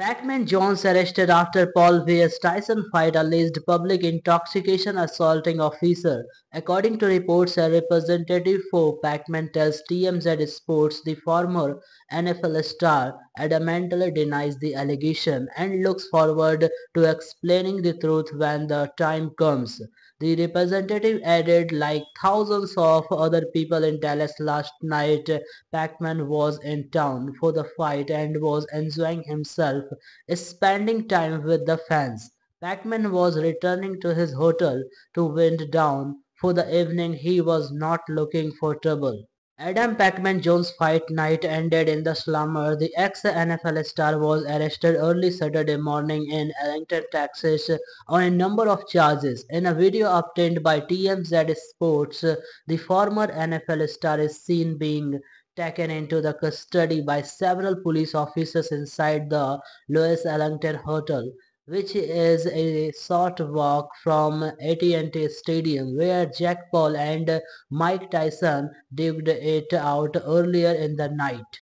Pac-Man Jones arrested after Paul vs. Tyson fight alleged public intoxication assaulting officer. According to reports, a representative for Pac-Man tells TMZ Sports the former NFL star adamantly denies the allegation and looks forward to explaining the truth when the time comes. The representative added like thousands of other people in Dallas last night, Pac-Man was in town for the fight and was enjoying himself, spending time with the fans. Pac-Man was returning to his hotel to wind down for the evening. He was not looking for trouble. Adam Pac-Man Jones' fight night ended in the slumber. The ex-NFL star was arrested early Saturday morning in Arlington, Texas on a number of charges. In a video obtained by TMZ Sports, the former NFL star is seen being taken into the custody by several police officers inside the Loews Arlington Hotel which is a short walk from AT&T Stadium where Jake Paul and Mike Tyson digged it out earlier in the night.